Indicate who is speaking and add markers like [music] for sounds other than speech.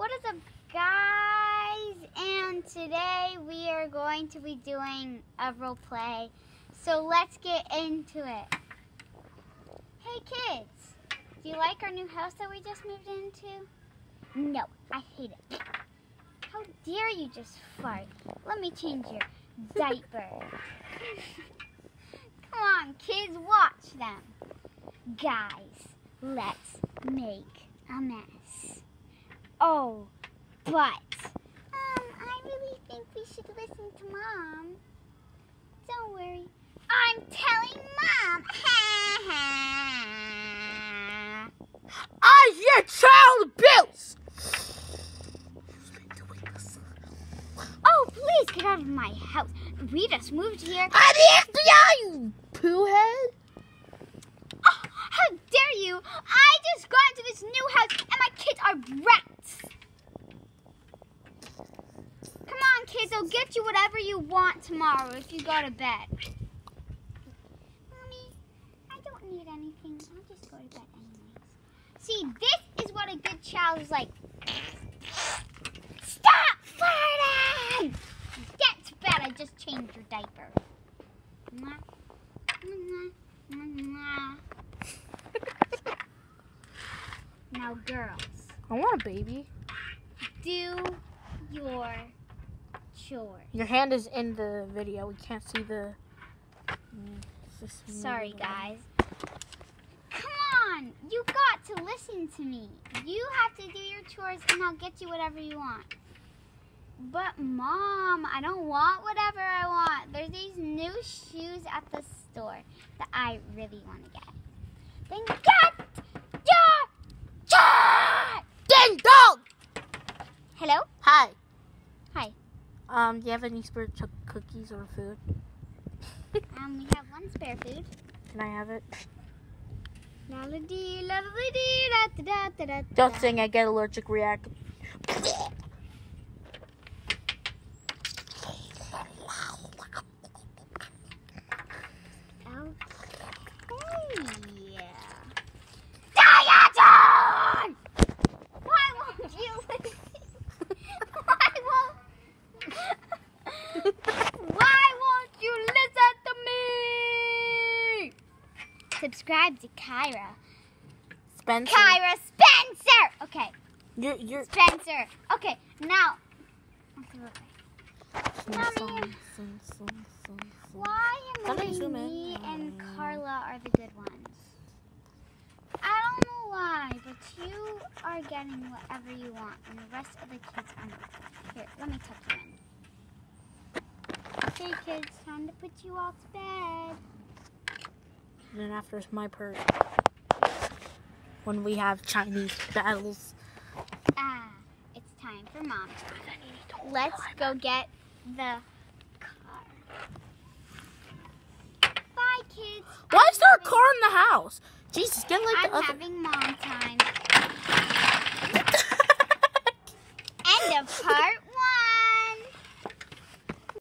Speaker 1: What is up, guys? And today we are going to be doing a role play. So let's get into it. Hey, kids. Do you like our new house that we just moved into? No, I hate it. How dare you just fart? Let me change your diaper. [laughs] Come on, kids, watch them. Guys, let's make a mess. Oh, but um, I really think we should listen to Mom. Don't worry. I'm telling Mom. [laughs]
Speaker 2: I hear child abuse!
Speaker 1: oh, please get out of my house. We just moved here.
Speaker 2: I'm the FBI, you poo head!
Speaker 1: Oh, how dare you! I just got into this new house and my kids are rats! Come I'll get you whatever you want tomorrow if you go to bed. Mommy, I don't need anything. I'll just go to bed anyways. See, this is what a good child is like. Stop farting! Get to bed, I just changed your diaper. [laughs] Now, girls,
Speaker 2: I want a baby.
Speaker 1: do your chores.
Speaker 2: Your hand is in the video. We can't see the. Mm,
Speaker 1: Sorry, guys. Come on, you got to listen to me. You have to do your chores, and I'll get you whatever you want. But mom, I don't want whatever I want. There's these new shoes at the store that I really want to get. Then get your chores.
Speaker 2: Ding dong!
Speaker 1: Hello.
Speaker 2: Hi.
Speaker 1: Hi.
Speaker 2: Um, do you have any spare cookies or food? [laughs]
Speaker 1: Um, we have one spare food.
Speaker 2: Can I have it?
Speaker 1: La-la-dee, la-la-dee, da-da-da-da-da.
Speaker 2: Don't sing, I get allergic reaction.
Speaker 1: Okay. Diaton! Why won't you listen? Why won't? Why won't you listen to me? Subscribe to Kyra.
Speaker 2: Spencer.
Speaker 1: Kyra Spencer. Okay,
Speaker 2: You're, you're.
Speaker 1: Spencer. Okay, now. Mommy. Why am
Speaker 2: Somebody
Speaker 1: only
Speaker 2: zoom
Speaker 1: me and Carla are the good ones? I don't know why, but you are getting whatever you want, and the rest of the kids are not. Here, let me tuck you in. Okay, kids, time to put you all to bed.
Speaker 2: And then after it's my part. When we have Chinese battles.
Speaker 1: Ah, it's time for mom. Let's go get the car. Bye, kids.
Speaker 2: Why is there a
Speaker 1: I'm
Speaker 2: car in the house? Jesus, get like
Speaker 1: having-
Speaker 2: the
Speaker 1: I'm having mom time.